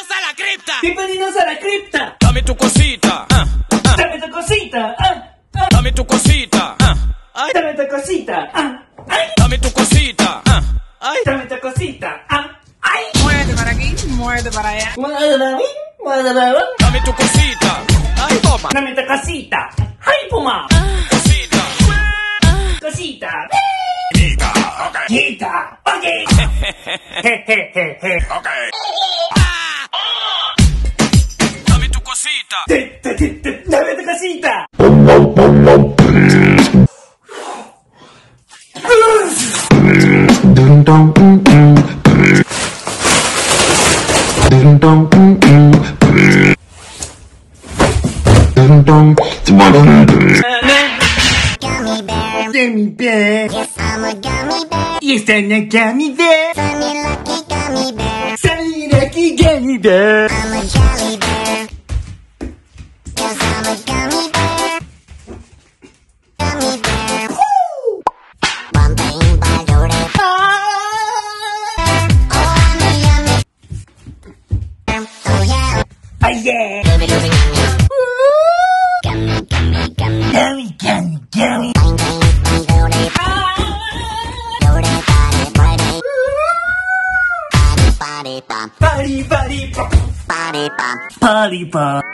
Bienvenidos a la cripta. Bienvenidos a la cripta. Dame tu cosita. ah, ah. Dame tu cosita. Ah, ah. Dame tu cosita. ah. Ay, Dame tu cosita. Ah, ay. dame tu cosita. ah. Ay, Dame tu cosita. Ah, ay. Muévete para aquí, muévete para allá. dame tu cosita. Ay, toma. Dame tu cosita. Ay, puma. Cosita. Cosita. Quita. Ok. Quita. Ok. Je, je, je, je. Ok. Dame tu cosita. Dame tu cosita. Mm, mm. Mm, mm. Gummy bear. Gummy bear. Yes, I'm a gummy bear. Yes, I'm a gummy bear. Lucky Body bop.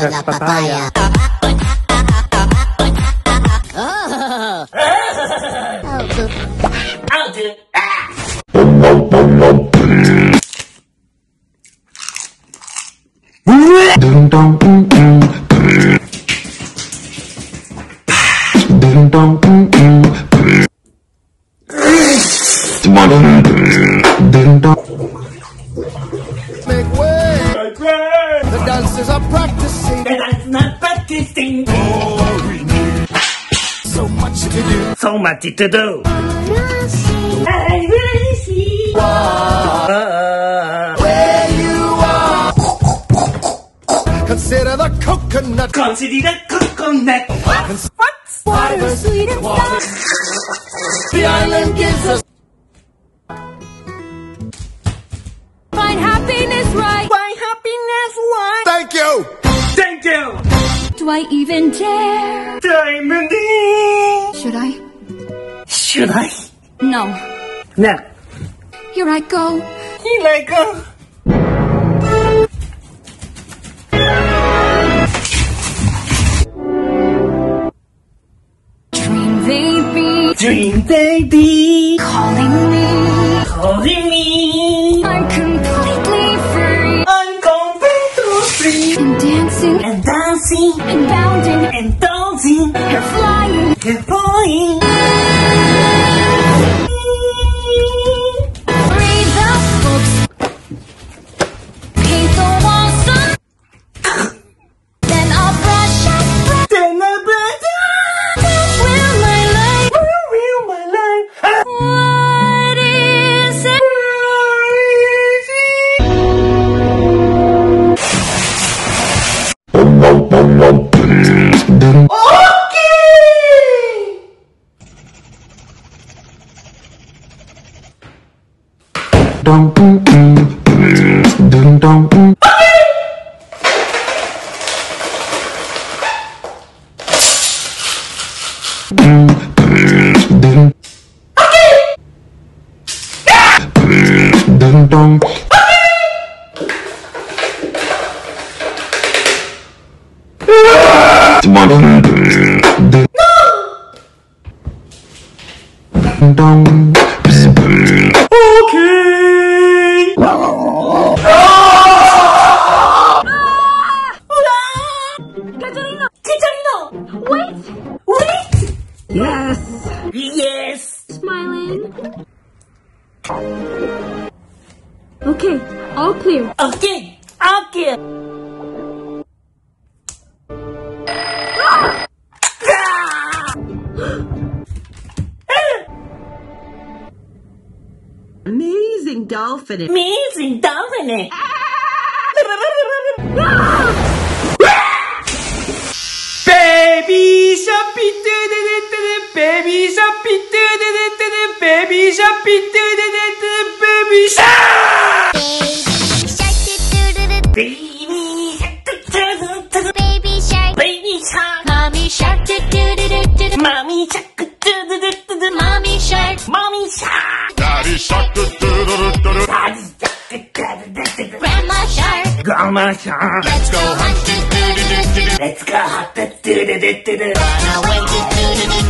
Peras la papaya. Oh. Oh, poop. I'll do. Ah. ding dong, mm, mm. Ding dong, mm, mm. Ding dong. Make way. The dancers are practicing. So much to do. I really see. Uh, Where you are. Consider the coconut. consider the coconut. Water sweet and sour. The island gives us. Find happiness right. Why happiness one? Thank you. Thank you. Do I even dare? Diamond. Should I? Should I? No. No. Here I go. Here I go. Dream baby Dream baby. calling me. Calling me. I'm completely free I'm completely free. and dancing And dancing. and bounding, and dancing hair flying. and flying. Dum do do do do do. baby shark. Baby shark, Baby shark, baby shark, mommy shark, do do do do do do. mommy shark, do do do do do do. Mommy shark, mommy shark, Daddy shark, do do do do do. Do. Daddy shark, do do do do do do. Grandma shark. grandma shark. Let's go hunt, do do do do do do. Let's go hop the do do do do do. Run away,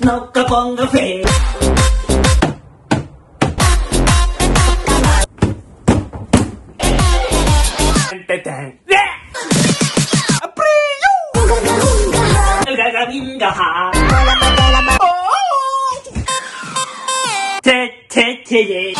end, do do do do do do. The end do do do do do. Nokabonga fe. One,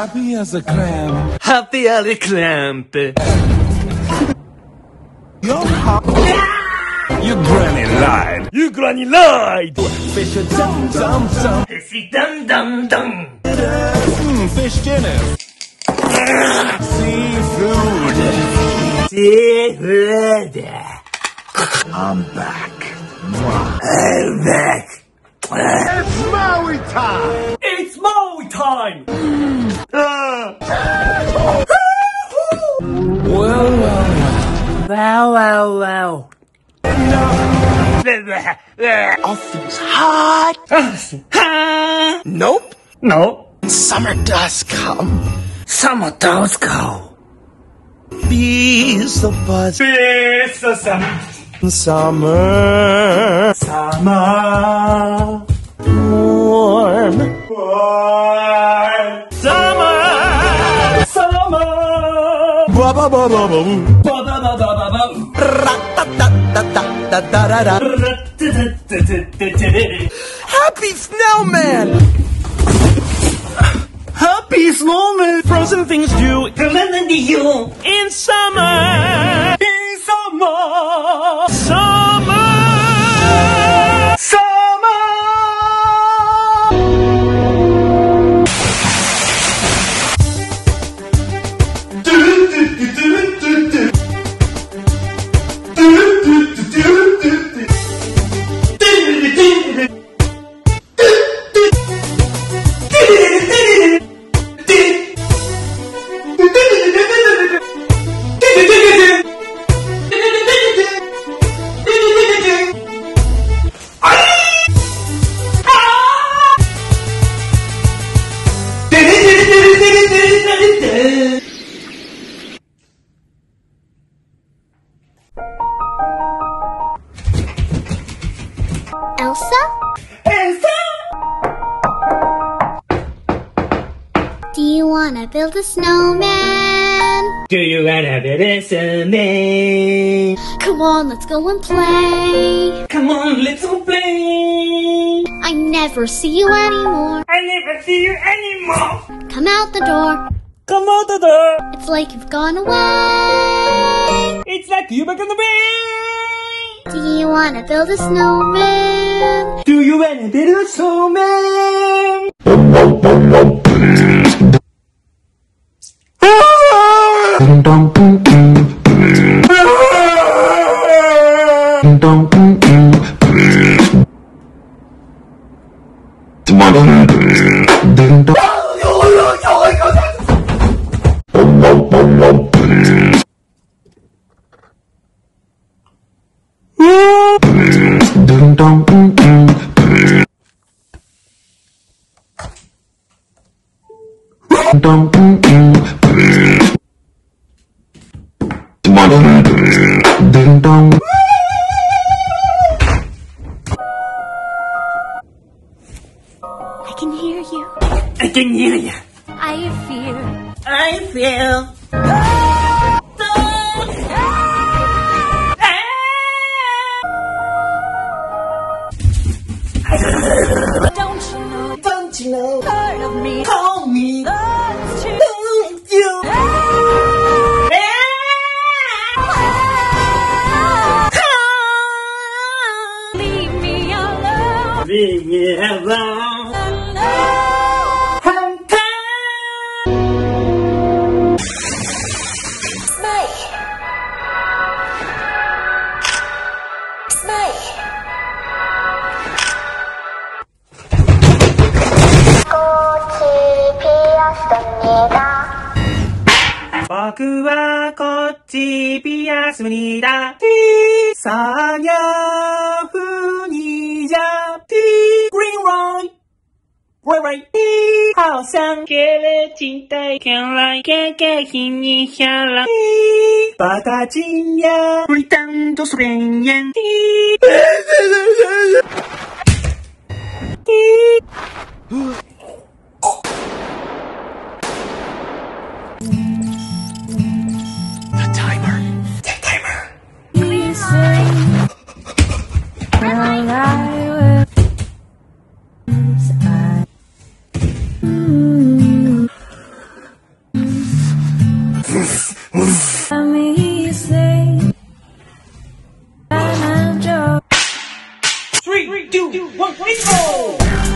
Happy as a clam. Happy Ali Clamp. Yo, how? You granny lied. You granny lied. Fish a dum dum dum. See dum dum dum. Mm, fish dinner. Seafood. Seafood. I'm back. I'm back. It's Maui time. It's Maui time! well, well, well. Well, well, Office hot. nope. Nope. Summer does come. Summer does go. Bees the buzz. Bees the summer. Summer. Summer. Happy snowman. Happy snowman. Frozen things do Remember you in summer. in summer. Summer. Wanna build a snowman? Do you wanna be listening? Come on, let's go and play. Come on, let's go play. I never see you anymore. I never see you anymore. Come out the door. Come out the door. It's like you've gone away. It's like you back on the way. Do you wanna build a snowman? Do you wanna be a snowman? Mm-hmm. Of me Call me. to. Don't you? Leave me alone. Leave me alone. ンけれ賃貸券来けけ品にひゃら。バカチンや。フリタンドスレンエン。Timer. The timer. Please sing. do, one, three, four.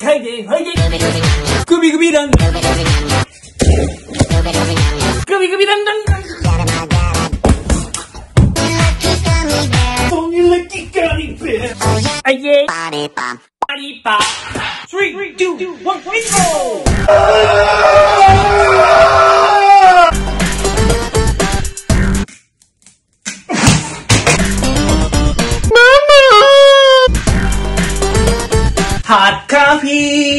Heidi, Heidi. Gooby Gooby Dun. Gooby Gooby Dun Dun. Only lucky gummy bear. Oh yeah. Body bomb. Body bomb. Three, two, one. Coffee.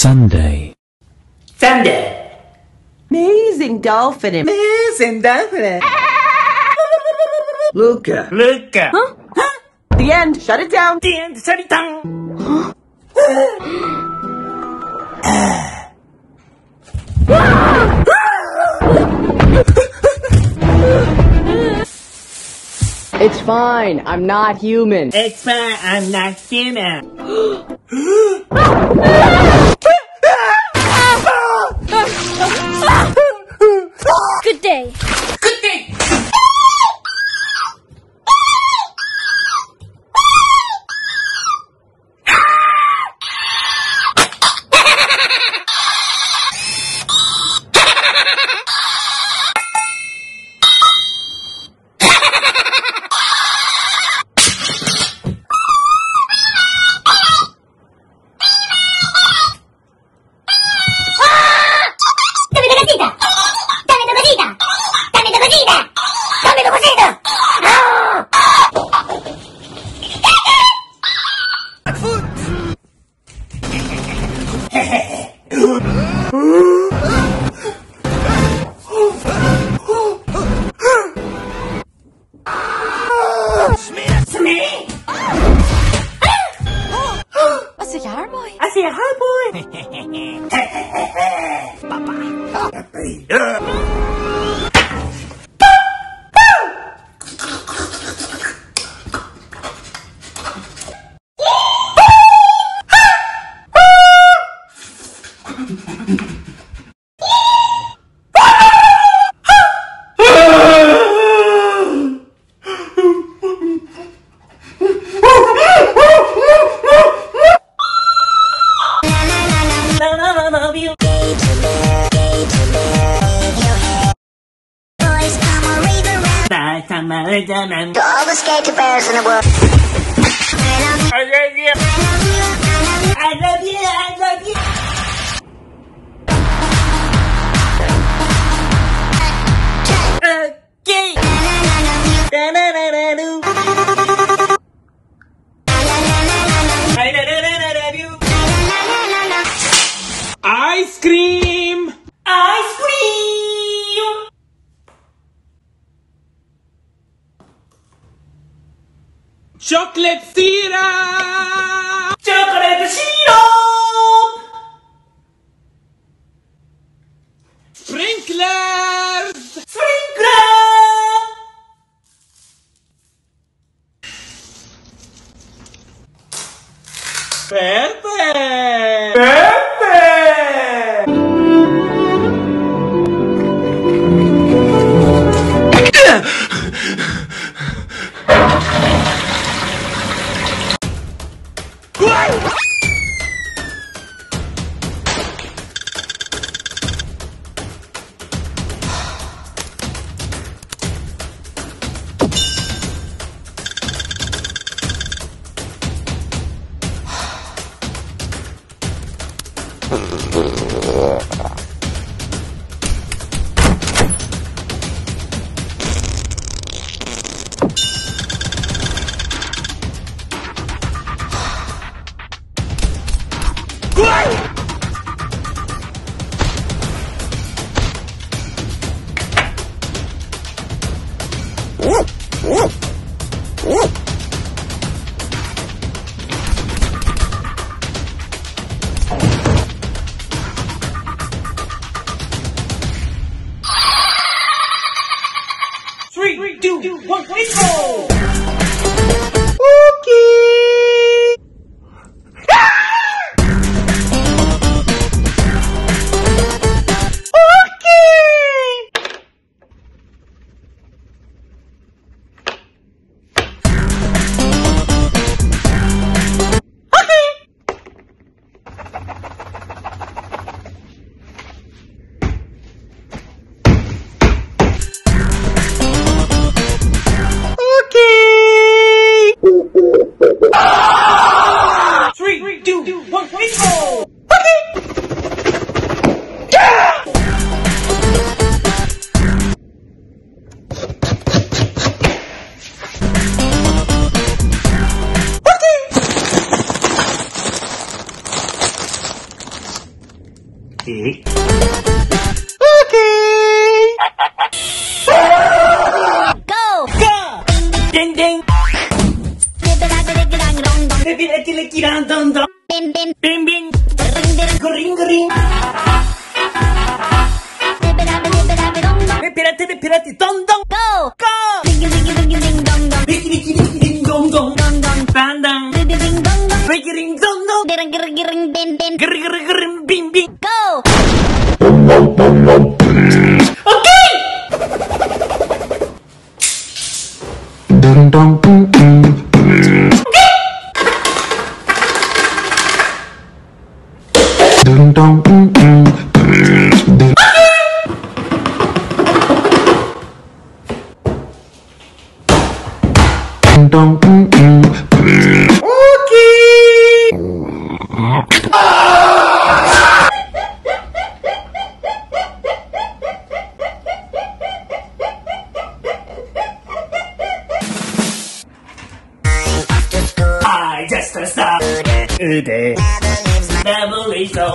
Sunday. Sunday. Amazing dolphin. Amazing, dolphin. Luca. Luca. The end. Shut it down. The end, shut it down. It's fine. I'm not human. It's fine, I'm not human. I see boy. I see a hot boy. No, Chocolate syrup! Ude. Beverly so.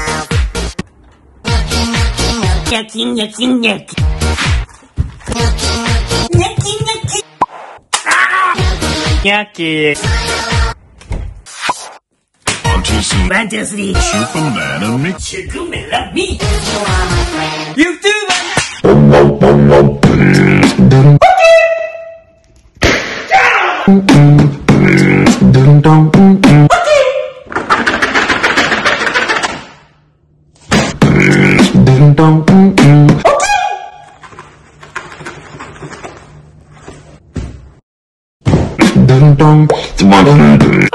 Fantasy. Fantasy. Superman and me. Superman me. You ます。